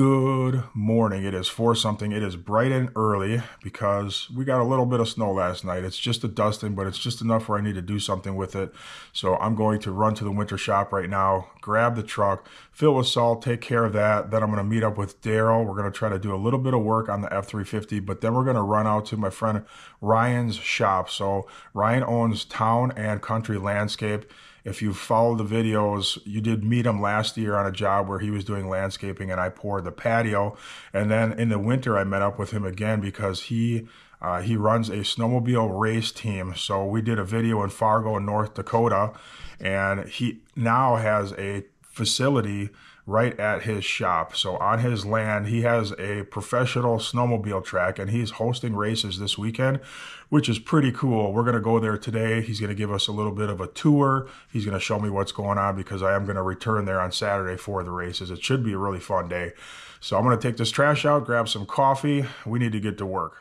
Good morning. It is for something. It is bright and early because we got a little bit of snow last night. It's just a dusting, but it's just enough where I need to do something with it. So I'm going to run to the winter shop right now, grab the truck, fill with salt, take care of that. Then I'm going to meet up with Daryl. We're going to try to do a little bit of work on the F350, but then we're going to run out to my friend Ryan's shop. So Ryan owns Town and Country Landscape if you follow the videos, you did meet him last year on a job where he was doing landscaping and I poured the patio. And then in the winter, I met up with him again because he uh, he runs a snowmobile race team. So we did a video in Fargo, North Dakota, and he now has a facility right at his shop. So on his land, he has a professional snowmobile track and he's hosting races this weekend, which is pretty cool. We're going to go there today. He's going to give us a little bit of a tour. He's going to show me what's going on because I am going to return there on Saturday for the races. It should be a really fun day. So I'm going to take this trash out, grab some coffee. We need to get to work.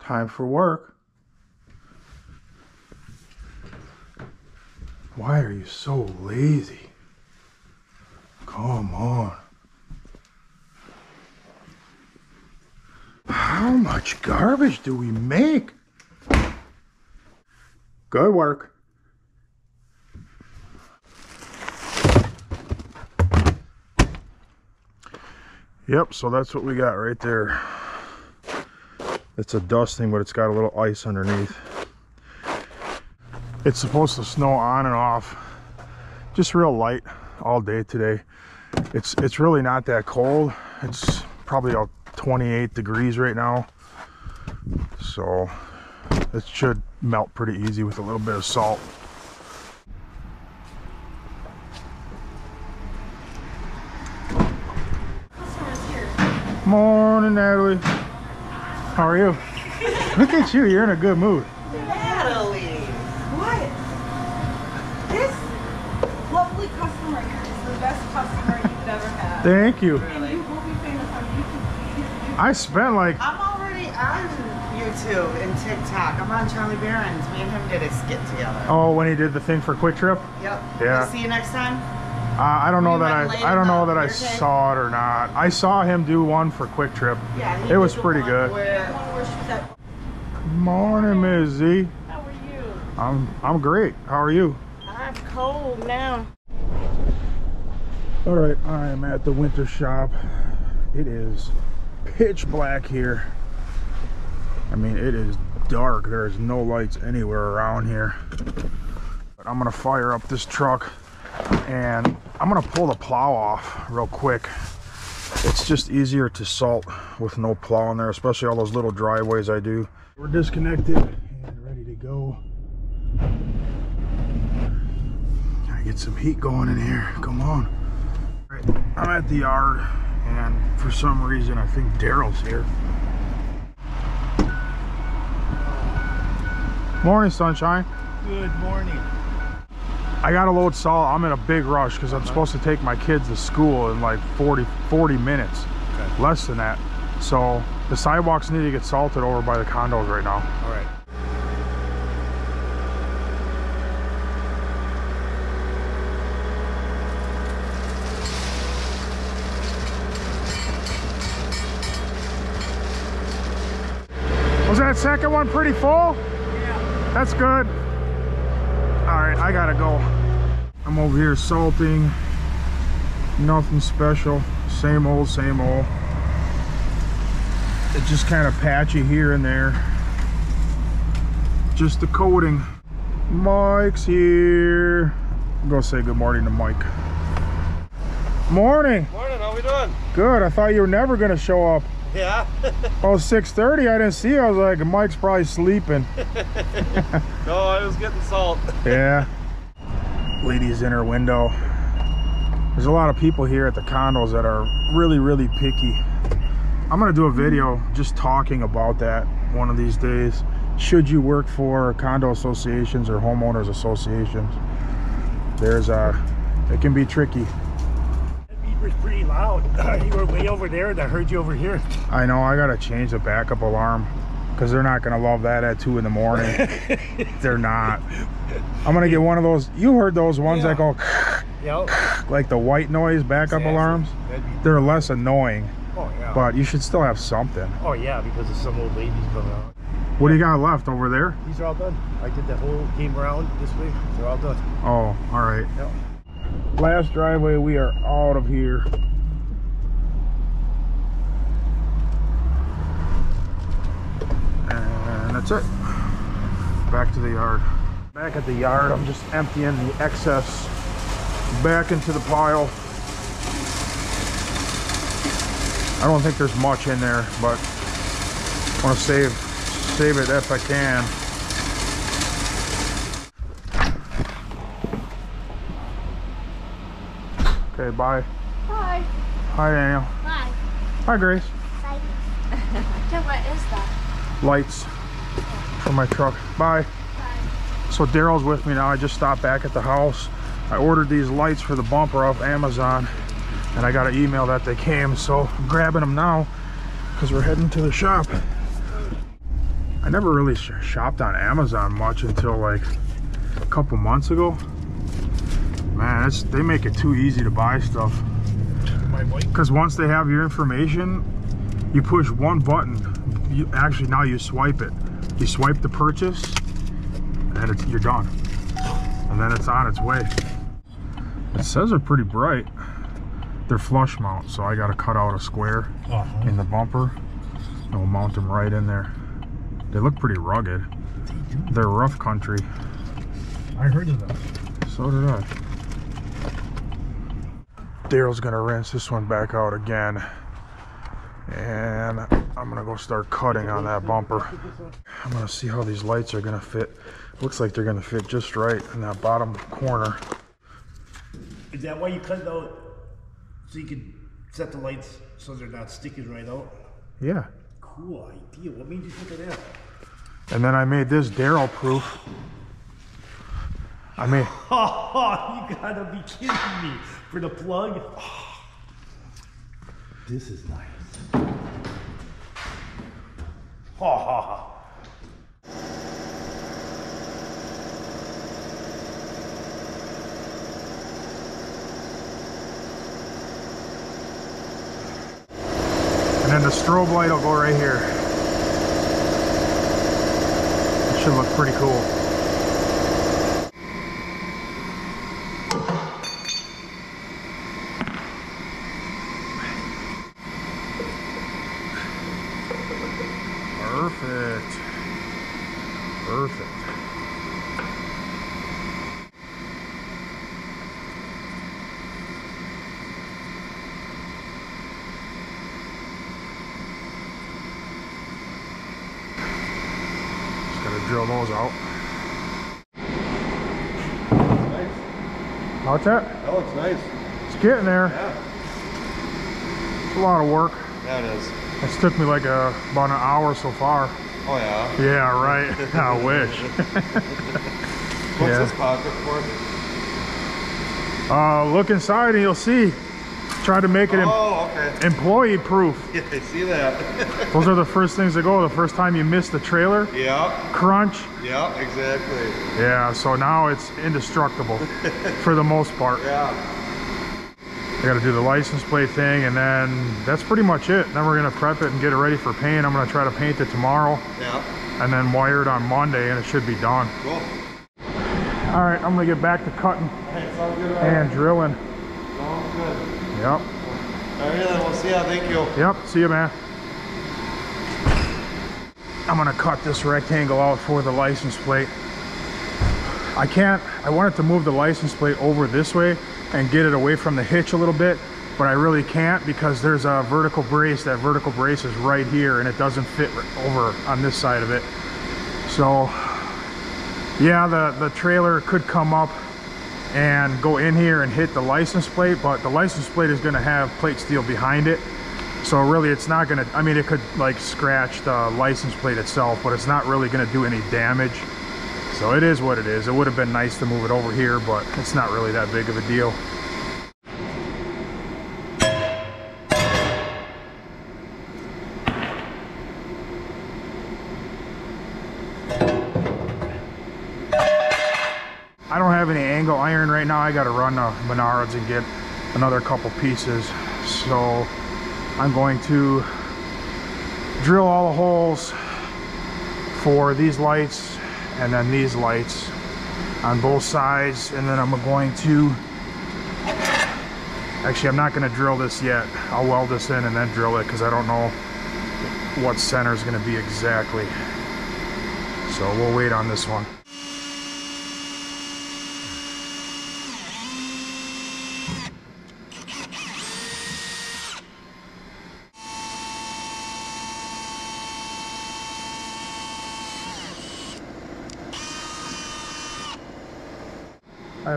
Time for work. Why are you so lazy? Come on. How much garbage do we make? Good work. Yep, so that's what we got right there. It's a dusting, but it's got a little ice underneath. It's supposed to snow on and off, just real light all day today. It's it's really not that cold. It's probably about 28 degrees right now. So it should melt pretty easy with a little bit of salt. Morning, Natalie. How are you? Look at you, you're in a good mood. Thank you. Really? you will be famous on YouTube. I spent like. I'm already on YouTube and TikTok. I'm on Charlie Berens. Me and him did a skit together. Oh, when he did the thing for Kwik Trip. Yep. Yeah. We'll see you next time. Uh, I don't know We that I. I don't know that I late saw it or not. I saw him do one for Kwik Trip. Yeah. he It was the pretty one good. Where, Where she's at. Morning, Ms. Z. How are you? I'm I'm great. How are you? I'm cold now. All right, I am at the winter shop. It is pitch black here. I mean, it is dark. There's no lights anywhere around here. But I'm gonna fire up this truck and I'm gonna pull the plow off real quick. It's just easier to salt with no plow in there, especially all those little driveways I do. We're disconnected and ready to go. Gotta get some heat going in here. Come on. I'm at the yard, and for some reason, I think Daryl's here. Morning, sunshine. Good morning. I gotta load salt. I'm in a big rush because I'm uh-huh. supposed to take my kids to school in like 40, 40 minutes, Okay. less than that. So the sidewalks need to get salted over by the condos right now. All right. That second one pretty full? Yeah. That's good. All right, I gotta go. I'm over here salting. Nothing special. Same old, same old. It's just kind of patchy here and there. Just the coating. Mike's here. Go say good morning to Mike. Morning. Morning, how we doing? Good. I thought you were never gonna show up. Yeah. Oh, 6.30, I didn't see you. I was like, Mike's probably sleeping. no, I was getting salt. Yeah. Ladies in her window. There's a lot of people here at the condos that are really, really picky. I'm gonna do a video just talking about that one of these days. Should you work for condo associations or homeowners associations? There's a, it can be tricky. That beat was pretty loud. you were way over there and I heard you over here. I know I gotta change the backup alarm because they're not gonna love that at two in the morning. they're not. I'm gonna get one of those. You heard those ones that go. Yep. like the white noise backup Exactly. alarms, they're less annoying, Oh yeah. but you should still have something. oh yeah, because of some old ladies coming out. What do you got left over there? These are all done. I did the whole came around this way. They're all done. Oh, all right. Yep. Last driveway, we are out of here. And that's it. Back to the yard. Back at the yard, I'm just emptying the excess back into the pile. I don't think there's much in there, but I want to save save it if I can. Okay, bye. Hi. Hi, Daniel. Hi. Hi, Grace. Yeah, what is that? Lights for my truck. Bye. So Daryl's with me now. I just stopped back at the house. I ordered these lights for the bumper off Amazon, and I got an email that they came. So I'm grabbing them now because we're heading to the shop. I never really sh- shopped on Amazon much until like a couple months ago. Man, it's, they make it too easy to buy stuff. Because once they have your information, you push one button. You actually now you swipe it. You swipe the purchase, and it's, you're done. And then it's on its way. It says they're pretty bright. They're flush mount, so I got to cut out a square Uh-huh. in the bumper. And we'll mount them right in there. They look pretty rugged. They're rough country. I heard of them. So did I. Daryl's gonna rinse this one back out again. And I'm gonna go start cutting on that bumper. I'm gonna see how these lights are gonna fit. Looks like they're gonna fit just right in that bottom corner. Is that why you cut it out? So you could set the lights so they're not sticking right out? Yeah. Cool idea. What made you think of that? And then I made this Daryl proof. I mean, Oh, you gotta be kidding me. For the plug? This is nice. Ha ha ha. and then the strobe light will go right here. It should look pretty cool. Perfect. Perfect. Just gotta drill those out. What's that? Oh, it's nice. It's getting there. Yeah. It's a lot of work. Yeah, it is. It's took me like a, about an hour so far. Oh, yeah. Yeah, right. I wish. What's Yeah. this pocket for? Uh, look inside and you'll see. Try to make it Oh, okay. employee proof. Yeah, I see that. Those are the first things that go. The first time you miss the trailer, yeah, crunch. yeah, exactly. Yeah, so now it's indestructible for the most part. Yeah. I got to do the license plate thing, and then that's pretty much it. Then we're gonna prep it and get it ready for paint. I'm gonna try to paint it tomorrow, Yeah. and then wire it on Monday, and it should be done. Cool. All right, I'm gonna get back to cutting Hey, all good. and drilling. Sounds good. Yep, All right, then. We'll see. Thank you. yep. See you, man. I'm gonna cut this rectangle out for the license plate. I can't, I wanted to move the license plate over this way and get it away from the hitch a little bit, but I really can't because there's a vertical brace. That vertical brace is right here and it doesn't fit over on this side of it. So yeah, the, the trailer could come up and go in here and hit the license plate, but the license plate is gonna have plate steel behind it. So really it's not gonna, I mean, it could like scratch the license plate itself, but it's not really gonna do any damage. So it is what it is. It would have been nice to move it over here, but it's not really that big of a deal. Angle iron right now. I gotta run to Menards and get another couple pieces. So I'm going to drill all the holes for these lights and then these lights on both sides and then I'm going to actually I'm not going to drill this yet I'll weld this in and then drill it because I don't know what center is going to be exactly so we'll wait on this one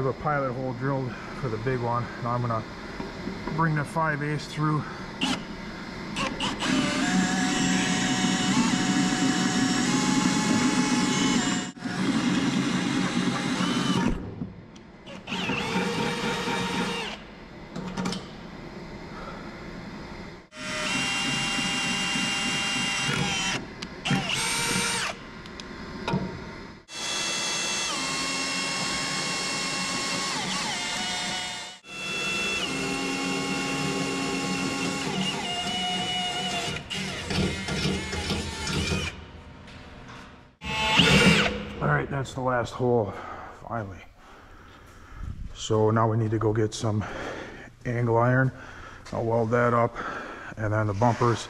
have a pilot hole drilled for the big one. Now I'm gonna bring the 5 ace through. That's the last hole, finally. So now we need to go get some angle iron. I'll weld that up and then the bumper's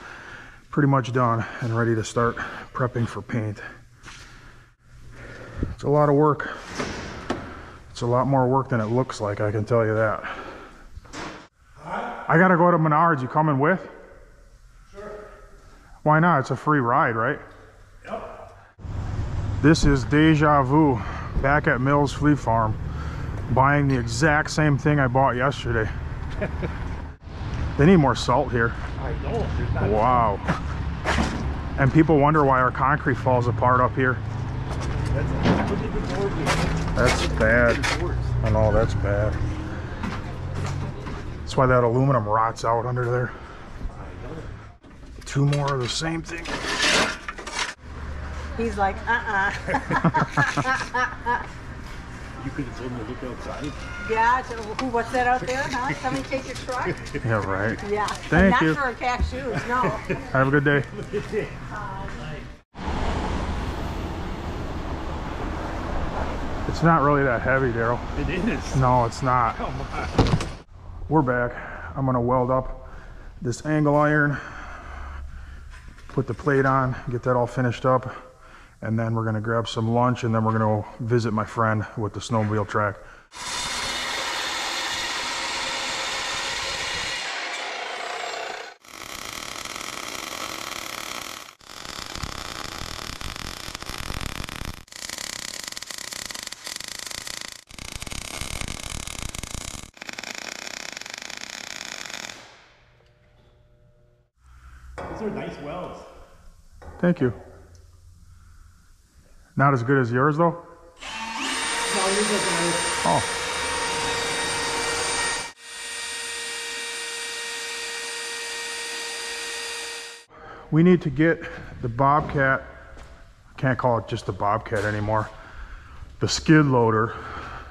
pretty much done and ready to start prepping for paint. It's a lot of work. It's a lot more work than it looks like, I can tell you that. I gotta go to Menards. You coming with? Sure. Why not? It's a free ride, right? This is deja vu back at Mills Fleet Farm buying the exact same thing I bought yesterday. they need more salt here. Wow. And people wonder why our concrete falls apart up here. That's, look at the board here. That's bad. I know, that's bad. That's why that aluminum rots out under there. Two more of the same thing. He's like, uh-uh. You could have told me to look outside. Yeah, so who, what's that out there, huh? Somebody take your truck? Yeah, right. Yeah. Thank Not you. for a cashews, no. Have a good day. It's not really that heavy, Daryl. It is. No, it's not. Come on. We're back. I'm gonna weld up this angle iron, put the plate on, get that all finished up, and then we're gonna grab some lunch and then we're gonna visit my friend with the snowmobile track. Those are nice welds. Thank you. Not as good as yours though? No, yours doesn't. Oh. We need to get the Bobcat, can't call it just the Bobcat anymore, the skid loader.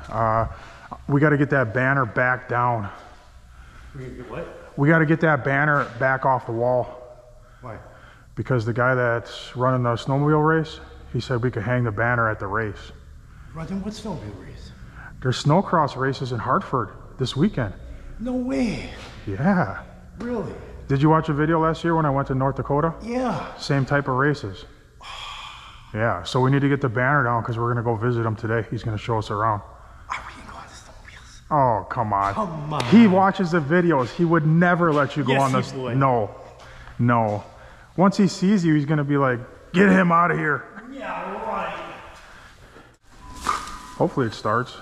Uh, we got to get that banner back down. What? We got to get that banner back off the wall Why? because the guy that's running the snowmobile race, he said we could hang the banner at the race. Roger, what snowmobile race? There's snowcross races in Hartford this weekend. No way. Yeah. Really? Did you watch a video last year when I went to North Dakota? Yeah. Same type of races. Yeah, so we need to get the banner down because we're going to go visit him today. He's going to show us around. Are we gonna go on the snowmobiles? Oh, come on. Come on. He watches the videos. He would never let you go Yes, on this. No. No. Once he sees you, he's going to be like, get him out of here. Yeah, right. Hopefully it starts.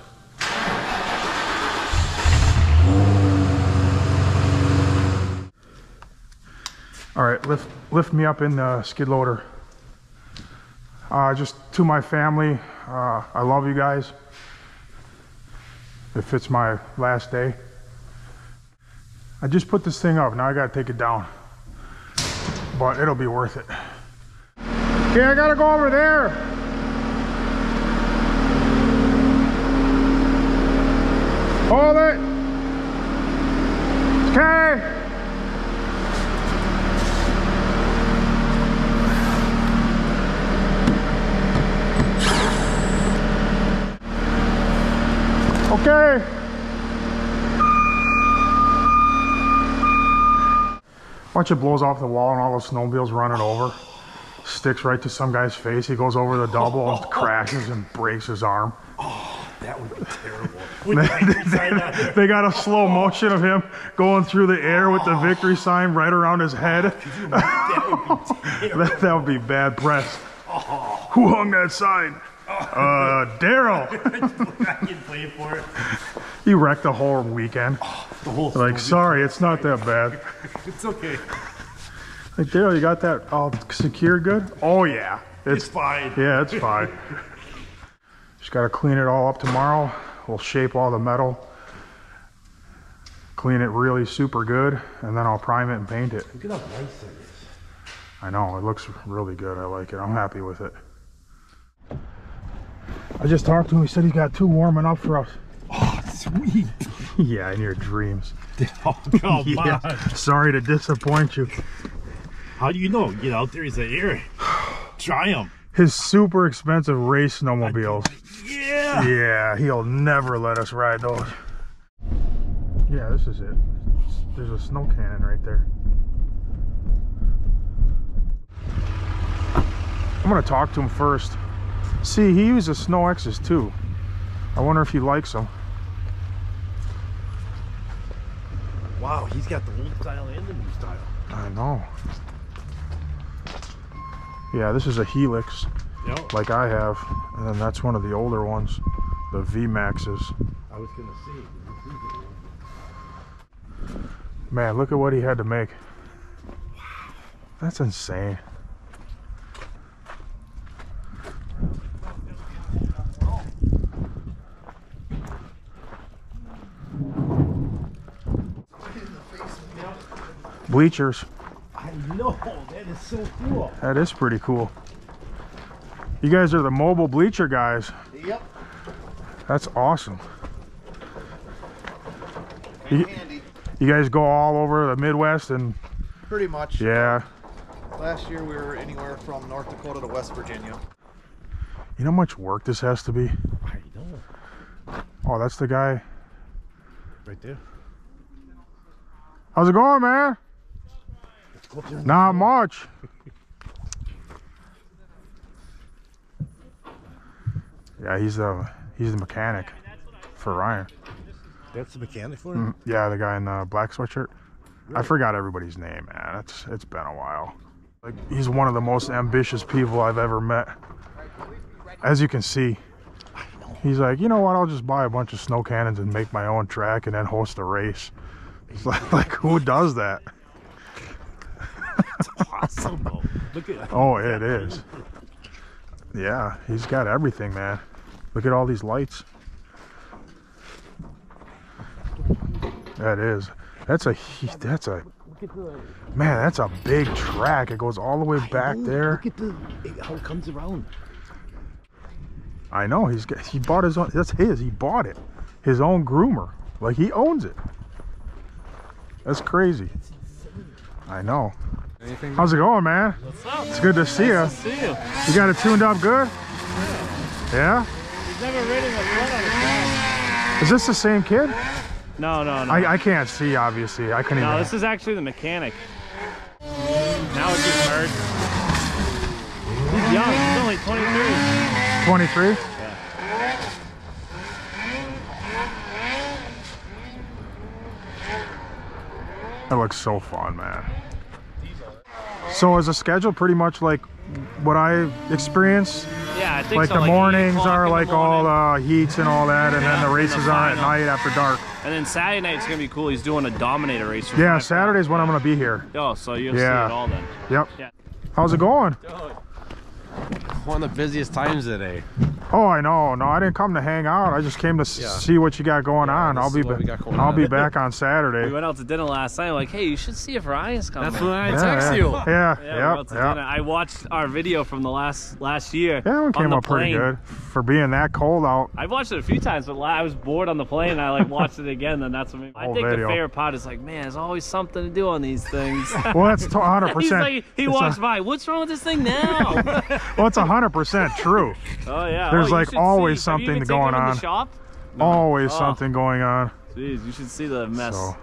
All right, lift lift me up in the skid loader. Uh, just to my family, uh, I love you guys. If it's my last day, I just put this thing up. Now I gotta take it down, but it'll be worth it. Okay, I gotta go over there. Hold it. Okay. Okay. Watch it blows off the wall and all the snowmobiles running over. Sticks right to some guy's face. He goes over the double and crashes and breaks his arm. Oh, that would be terrible. With the victory sign on there. They got a slow motion of him going through the air with the victory sign right around his head. That would be. That, would be bad press. Who hung that sign? Uh, Daryl. I can play for it. He wrecked the whole weekend. The whole Like, sorry, it's not that bad. It's okay. Like, Daryl, you got that all secure good? Oh, yeah. It's fine. Yeah, it's fine. Just got to clean it all up tomorrow. We'll shape all the metal, clean it really super good, and then I'll prime it and paint it. Look at how nice that is. I know, it looks really good. I like it. I'm happy with it. I just talked to him. He said he got two warming up for us. Oh, sweet. yeah, in your dreams. Oh, come Yeah. on. Sorry to disappoint you. How do you know? Get out there. He's like, here. Try them. His super expensive race snowmobiles. Yeah. Yeah, he'll never let us ride those. Yeah, this is it. There's a snow cannon right there. I'm gonna talk to him first. See, he uses Snow X's too. I wonder if he likes them. Wow, he's got the old style and the new style. I know. Yeah, this is a Helix, Yep. like I have, and then that's one of the older ones, the V Maxes. I was gonna say. Man, look at what he had to make. That's insane. Bleachers. Know. That is so cool. That is pretty cool. You guys are the mobile bleacher guys. Yep. That's awesome. You, you guys go all over the Midwest and Pretty much. yeah. Last year we were anywhere from North Dakota to West Virginia. You know how much work this has to be? I know. Oh, that's the guy. Right there. How's it going, man? Let's go up there. Not much. Yeah, he's the he's the mechanic for Ryan. That's the mechanic for him. Mm, Yeah, the guy in the black sweatshirt. I forgot everybody's name, man. It's it's been a while. Like he's one of the most ambitious people I've ever met. As you can see, he's like, you know what? I'll just buy a bunch of snow cannons and make my own track and then host a race. It's like, like who does that? Awesome though. Look at. Oh, it is. Yeah, he's got everything, man. Look at all these lights. That is. That's a. That's a. Look at the. Man, that's a big track. It goes all the way back there. Look at the how it comes around. I know. He's got. He bought his own. That's his. He bought it. His own groomer. Like he owns it. That's crazy. I know. How's it going, man? What's up? It's good to see you. See you. You got it tuned up good? Yeah. He's never ridden a on. Is this the same kid? No, no, no. I, I can't see, obviously. I couldn't no, even. this is actually the mechanic. Now it's just hard. He's young. He's only 23. 23? That looks so fun, man. So is the schedule pretty much like what I experience? Yeah, I think Like so. the like eight mornings are in the like all the heats and all that, and then the and the races are at night after dark. And then Saturday night's gonna be cool. He's doing a Dominator race. Yeah, five Saturday's when I'm gonna be here. Oh, so you'll Yeah. see it all then. Yep. Yeah. How's it going? One of the busiest times today. Oh, I know. No, I didn't come to hang out. I just came to Yeah. see what you got going Yeah, on. I'll be what we ba- got going I'll on. be back on Saturday. We went out to dinner last night. Like, hey, you should see if Ryan's coming. That's when I Yeah, text yeah. you. Yeah, Yeah, we were yeah, out to I watched our video from the last last year. Yeah, that one came the up pretty good for being that cold out. I've watched it a few times, but I was bored on the plane. And I like watched it again, and that's what made I think video. the favorite part is like, man, there's always something to do on these things. Well, that's 100%. He's like, he it's walks a, by. What's wrong with this thing now? Well, it's 100% true. oh yeah. There's, oh, like, always see. Something going on. The shop? Always Oh. something going on. Jeez, you should see the mess. So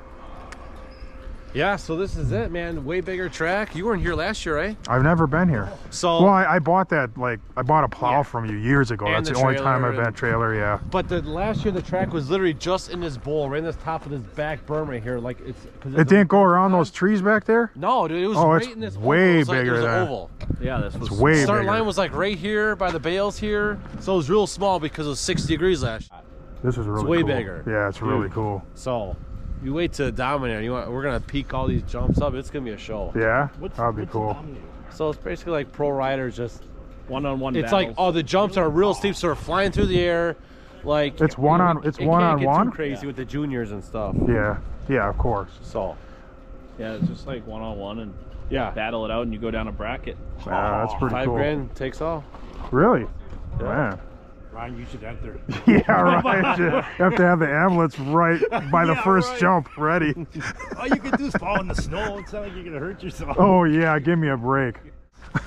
Yeah, so this is it, man. Way bigger track. You weren't here last year, right? I've never been here. So, Well, I, I bought that like I bought a plow Yeah. from you years ago. And That's the the, only time I've been and- trailer. Yeah. but the last year the track was literally just in this bowl, right in the top of this back berm right here. Like it's. Cause It didn't go around those trees back there. No, dude, it was Oh, right it's in this way oval. It was like, bigger it was an than- oval. Yeah, this was It's way Start bigger. line was like right here by the bales here, so it was real small because it was 60 degrees last. year. This is really way cool. bigger. Yeah, it's really Dude. cool. So, you wait to dominate. You want? We're gonna peak all these jumps up. It's gonna be a show. Yeah, What's, that'd be what's cool. So it's basically like pro riders just. one-on-one. It's like battles. oh the jumps are real steep, so they're flying through the air. Like It's one on it's it one on one? Too crazy with the juniors and stuff. Yeah, yeah, of course. So yeah, it's just like one-on-one and yeah, battle it out, and you go down a bracket. Yeah, that's pretty five cool. grand takes all. Really? Man. Ryan, you should enter. Yeah, right. you have to have the amulets right by the Yeah, first right. jump ready. All you can do is fall in the snow. It's not like you're gonna hurt yourself. Oh yeah, give me a break. Hey,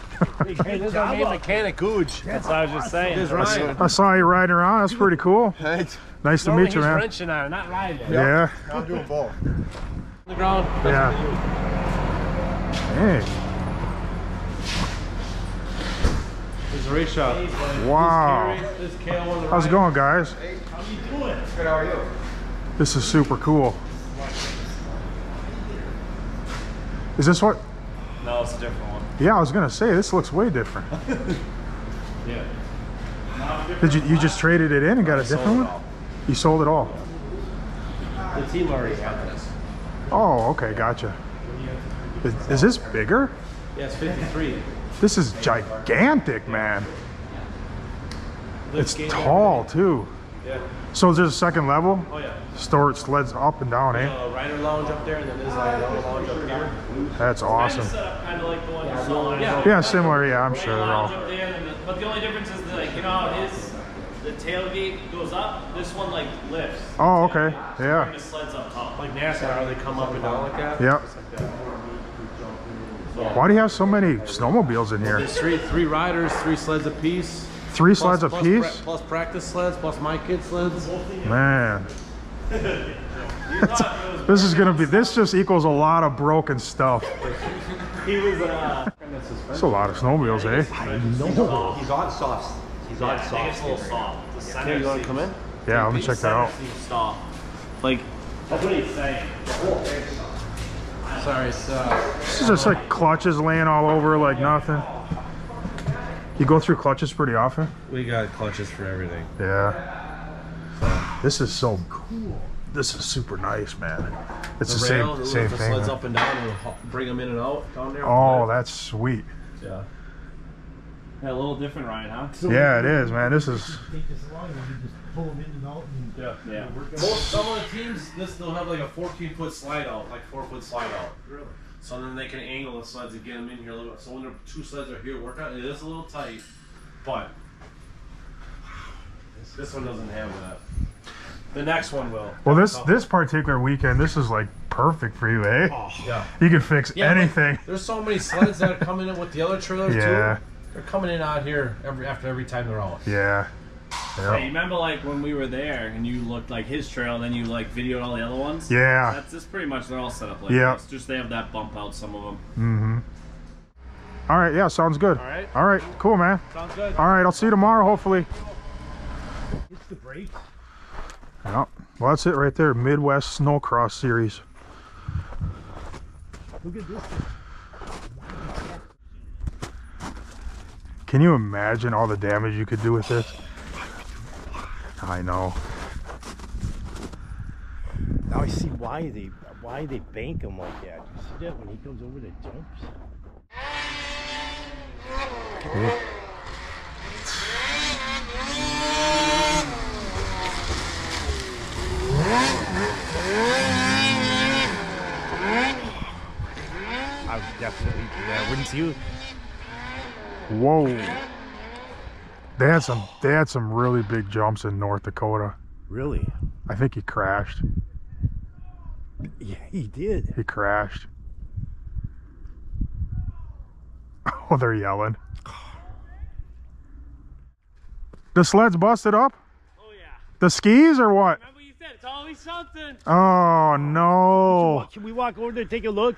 Hey, great this is our main mechanic, Gooch. That's what I was just saying. Ryan. I saw you riding around. That's pretty cool. Thanks. Nice to meet you, he's man. wrenching on it, not riding. Yeah, I'm doing both. On the ground. yeah. Hey, This is a race shot. wow. This is Kale on the How's it going, guys? Good, how are you? This is super cool. Is this what? No, it's a different one. Yeah, I was gonna say this looks way different. Yeah. Did you you just traded it in and got a different one? You sold it all. The team already had this. Oh, okay, gotcha. Is, is this bigger? Yeah, it's 53. This is gigantic, man. It's tall too. Yeah. So there's a second level. Oh yeah. Store sleds up and down, eh? Uh, rider lounge up there, and then there's like another lounge up here. That's awesome. Kind of like the one. Yeah. Yeah, similar. Yeah, I'm sure they're all. up there, but the only difference is that, like you know how his the tailgate goes up. This one like lifts. Oh, okay. Yeah. the sleds up top. Like NASCAR, they come up and down like that. Yep. Why do you have so many snowmobiles in here? There's three three riders, three sleds apiece. Three Plus- sleds a plus piece? pra- plus practice sleds, plus my kids' sleds. Man. This is gonna be. This just equals a lot of broken stuff. He was uh. It's a lot of snowmobiles, eh? I know. He's on soft. He's on I think it's a little soft. The center you want to come in? Yeah, let me check that out. soft. Like that's what he's saying. Sorry, it's uh, This is just like clutches laying all over like nothing. You go through clutches pretty often? we got clutches for everything. Yeah. This is so cool. This is super nice, man. It's the, rail, same the same the thing. sleds huh? up and down and ho- bring them in and out down there. Oh, that's sweet. yeah. Yeah, a little different, Ryan, huh? Yeah, it is, man. This is Take this along and you just pull them in and out and Yeah. Yeah. Most some of the teams, this they'll have like a 14 foot slide out, like four foot slide out. really. So then they can angle the sleds and get them in here a little bit. So when the two sleds are here, work on it is a little tight, but this one doesn't have that. The next one will. well. This this particular weekend, this is like perfect for you, eh? Yeah. You can fix Yeah, anything. There's so many sleds that are coming in with the other trailers Yeah. too. They're coming in out here every after every time they're out. Yeah. Hey, you remember like when we were there and you looked like his trail, and then you like videoed all the other ones? Yeah. That's just pretty much they're all set up like Yeah. this. Just they have that bump out some of them. Mm-hmm. All right. Yeah. Sounds good. All right. All right. Cool, man. Sounds good. All right. I'll see you tomorrow, hopefully. It's the brakes. Yeah. Well, that's it right there. Midwest Snowcross Series. Look at this. Can you imagine all the damage you could do with this? I know. Now I see why they why they bank him like that. You see that when he comes over the jumps? Okay. I would definitely do that, wouldn't you? Whoa. They had some they had some really big jumps in North Dakota. Really? I think he crashed. Yeah, he did. He crashed. Oh, they're yelling. The sled's busted up? Oh yeah. The skis or what? Remember you said it's always something. Oh no. Can we walk over there and take a look?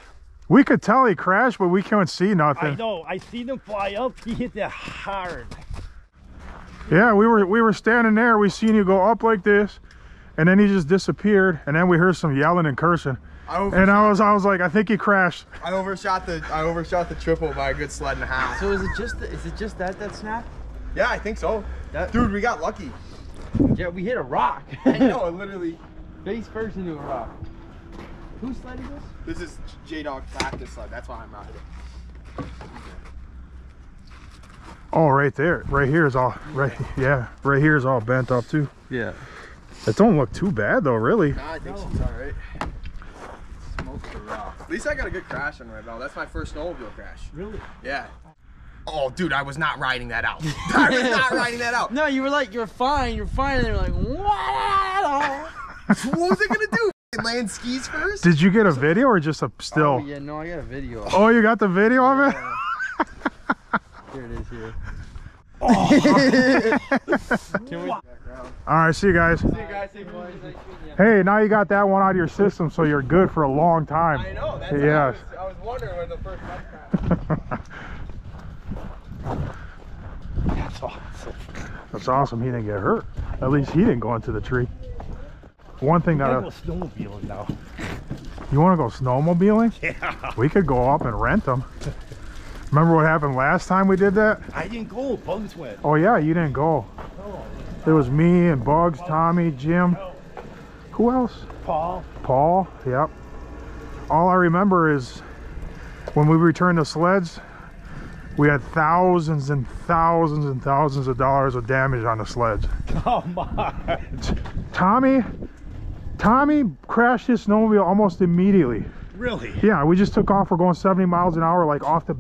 We could tell he crashed, but we couldn't see nothing. I nothing. know. I seen him fly up. He hit that hard. Yeah, we were we were standing there. We seen you go up like this, and then he just disappeared. And then we heard some yelling and cursing. I, And I was I was like, I think he crashed. I overshot the I overshot the triple by a good sled and a half. So is it just the, is it just that that snapped? Yeah, I think so. That- Dude, we got lucky. Yeah, we hit a rock. I know, it literally. Face first into a rock. Whose sled is this? This is J Dog practice sled. That's why I'm riding it. Oh, right there, right here is all right. Yeah, right here is all bent up too. Yeah. It don't look too bad though, really. Nah, I think she's alright. Smokes the rock. At least I got a good crash on my belt. That's my first snowmobile crash. Really? Yeah. Oh, dude, I was not riding that out. I was not riding that out. No, you were like, you're fine, you're fine. And they were like, what? what was I gonna do? Land skis first? Did you get a video or just a Oh, still? yeah, no, I got a video. Oh, you got the video of it? Here it is here. All right, see you guys. See you guys. See you boys. Hey, now you got that one out of your system, so you're good for a long time. I know. That's Yes. I, was, I was wondering when the first one crashed. That's awesome. That's awesome. He didn't get hurt. At least he didn't go into the tree. One thing that I that go snowmobiling now. you want to go snowmobiling? Yeah. We could go up and rent them. Remember what happened last time we did that? I didn't go. Bugs went. Oh yeah, you didn't go. No. It was me and Bugs, Tommy, Jim. Who else? Paul. Paul. Yep. All I remember is when we returned the sleds, we had thousands and thousands and thousands of dollars of damage on the sleds. Oh my. Tommy, Tommy crashed his snowmobile almost immediately. Really? Yeah, we just took off. We're going 70 miles an hour, like off the,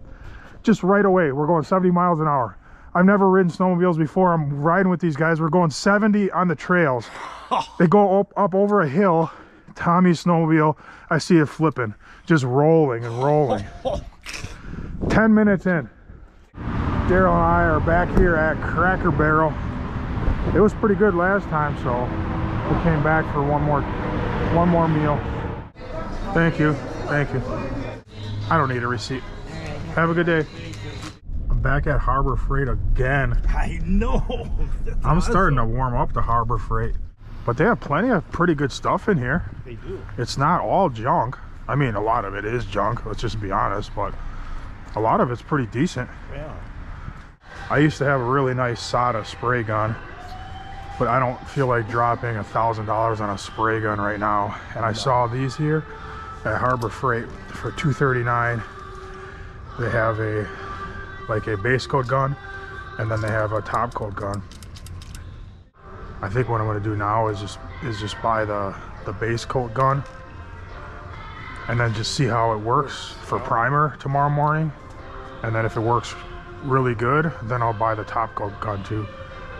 just right away. We're going 70 miles an hour. I've never ridden snowmobiles before. I'm riding with these guys. We're going 70 on the trails. They go up, up over a hill. Tommy's snowmobile, I see it flipping, just rolling and rolling. 10 minutes in. Daryl and I are back here at Cracker Barrel. It was pretty good last time, so we came back for one more, one more meal. Thank you. Thank you. I don't need a receipt. Have a good day. I'm back at Harbor Freight again. I know. That's I'm starting to warm up to Harbor Freight. But they have plenty of pretty good stuff in here. They do. It's not all junk. I mean, a lot of it is junk, let's just be honest, but a lot of it's pretty decent. Yeah. I used to have a really nice SATA spray gun, but I don't feel like dropping a thousand dollars on a spray gun right now. And I saw these here at Harbor Freight for 239. They have a like a base coat gun, and then they have a top coat gun. I think what I'm gonna do now is just is just buy the the base coat gun, and then just see how it works for primer tomorrow morning. And then if it works really good, then I'll buy the top coat gun too.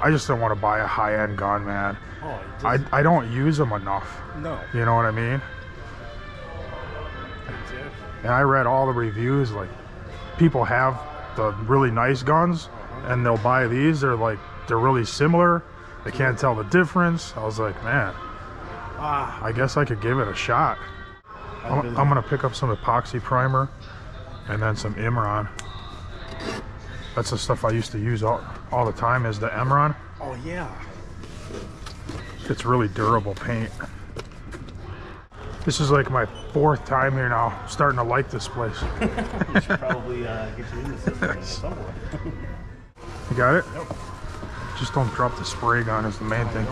I just don't want to buy a high-end gun, man. Oh, I, I don't use them enough. no. You know what I mean? And I read all the reviews. Like, people have the really nice guns, and they'll buy these. They're like they're really similar. They can't tell the difference. I was like, man, Ah, I guess I could give it a shot. I'm, I'm gonna pick up some epoxy primer, and then some Imron. That's the stuff I used to use all, all the time. Is the Imron? Oh yeah. It's really durable paint. This is like my fourth time here now. I'm starting to like this place. You should probably uh, get you in the system somewhere. You got it? Just don't drop the spray gun is the main thing.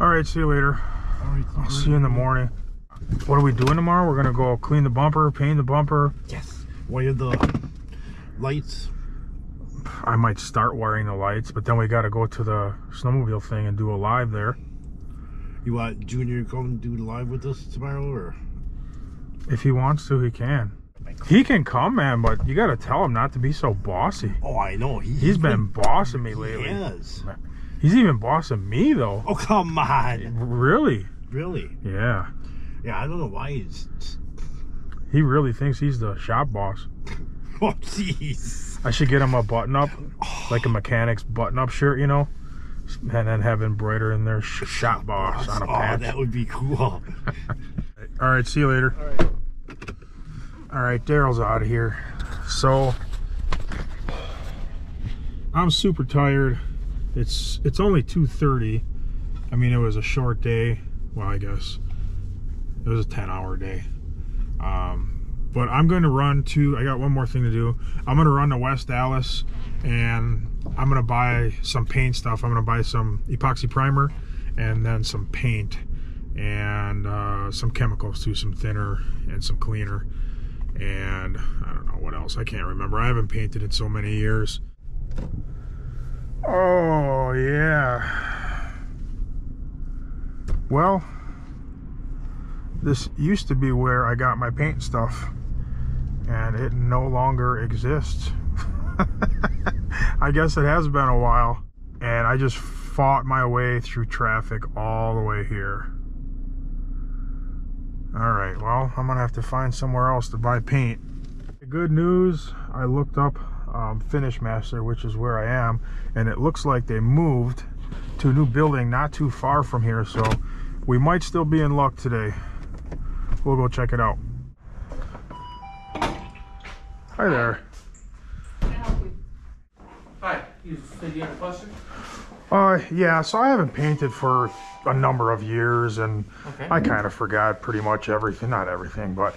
All right, see you later. All right. I'll see you in the morning. What are we doing tomorrow? We're gonna go clean the bumper, paint the bumper. Yes. Wire the lights. I might start wiring the lights, but then we gotta go to the snowmobile thing and do a live there. You want Junior to come do live with us tomorrow, or If he wants to, he can. He can come, man, but you gotta tell him not to be so bossy. Oh, I know. He, He's been bossing me lately. Yes. He's even bossing me though. Oh, come on. Really? Really? Yeah. Yeah, I don't know why he's. He really thinks he's the shop boss. Oh, jeez. I should get him a button up, like a mechanic's button up shirt, you know, and then have embroider in their sh- shop boss on a Oh, patch. that would be cool. All right, see you later. All right. All right, Daryl's out of here. So I'm super tired. It's it's only 2:30. I mean, it was a short day. Well, I guess it was a 10-hour day. Um, but I'm going to run to. I got one more thing to do. I'm going to run to West Allis, and I'm to buy some paint stuff. I'm to buy some epoxy primer, and then some paint and uh, some chemicals too, some thinner and some cleaner, and I don't know what else. I can't remember. I haven't painted in so many years. Oh yeah. Well, this used to be where I got my paint stuff, and it no longer exists. I guess it has been a while, and I just fought my way through traffic all the way here. All right, well, I'm gonna have to find somewhere else to buy paint. The good news, I looked up um, Finish Master, which is where I am, and it looks like they moved to a new building not too far from here, so we might still be in luck today. We'll go check it out. Hi there. You said you had a question? Uh, yeah, so I haven't painted for a number of years, and Okay. I kind of forgot pretty much everything. Not everything, but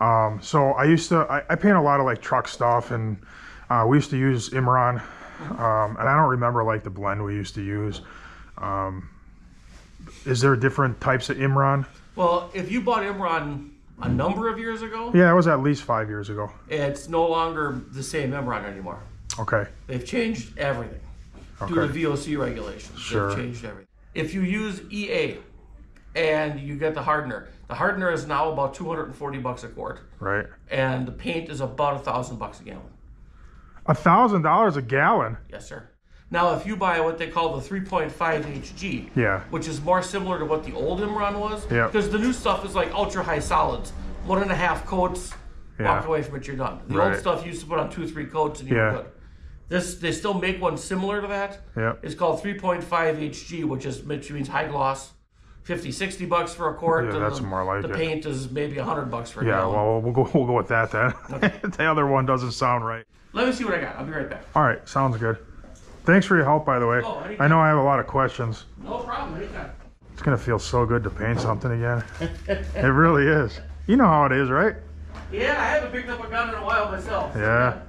um, so I used to. I, I paint a lot of like truck stuff, and uh, we used to use Imron, um, and I don't remember like the blend we used to use. Um, is there different types of Imron? Well, if you bought Imron a number of years ago, Yeah, it was at least five years ago. it's no longer the same Imron anymore. Okay. They've changed everything due to VOC regulations. Sure. They've changed everything. If you use EA and you get the hardener, the hardener is now about 240 bucks a quart, Right. and the paint is about a thousand bucks a gallon. A thousand dollars a gallon. Yes, sir. Now, if you buy what they call the 3.5 HG, Yeah. which is more similar to what the old Imron was, Yeah. because the new stuff is like ultra high solids, one and a half coats, Yeah. walk away from it, you're done. The Right. old stuff you used to put on two, three coats and you're Yeah. good. This they still make one similar to that. Yeah. It's called 3.5 HG, which is which means high gloss. 50, 60 bucks for a quart. Yeah, that's the, more like The it. paint is maybe 100 bucks for a Yeah. gallon. Well, we'll go. We'll go with that then. the other one doesn't sound right. Let me see what I got. I'll be right back. All right, sounds good. Thanks for your help, by the way. Oh. I know I have a lot of questions. No problem. Anytime. It's gonna feel so good to paint something again. it really is. You know how it is, right? Yeah, I haven't picked up a gun in a while myself. Yeah.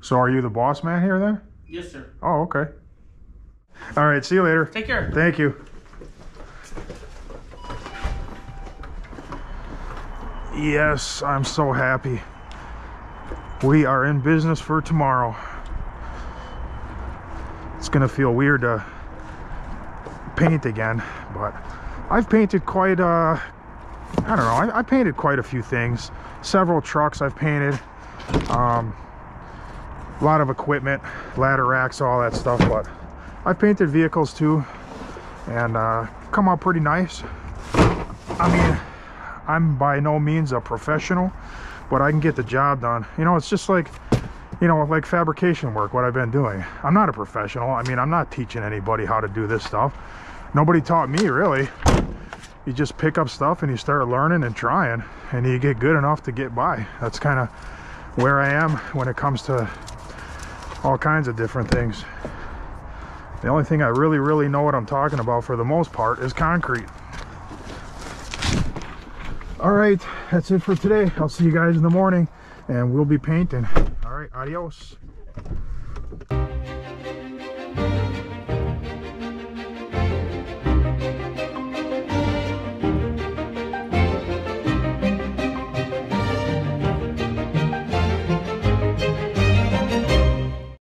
So are you the boss man here then? Yes, sir. Oh, okay. All right, see you later. Take care. Thank you. Yes, I'm so happy. We are in business for tomorrow. It's gonna feel weird to paint again, but I've painted quite, uh, I don't know, I, I painted quite a few things. Several trucks I've painted. Um, a lot of equipment, ladder racks, all that stuff, but I've painted vehicles too, and uh, come out pretty nice. I mean, I'm by no means a professional, but I can get the job done. You know, it's just like, you know, like fabrication work, what I've been doing. I'm not a professional. I mean, I'm not teaching anybody how to do this stuff. Nobody taught me really. You just pick up stuff and you start learning and trying, and you get good enough to get by. That's kind of where I am when it comes to all kinds of different things. The only thing I really, really know what I'm talking about for the most part is concrete. All right, that's it for today. I'll see you guys in the morning and we'll be painting. All right, adios.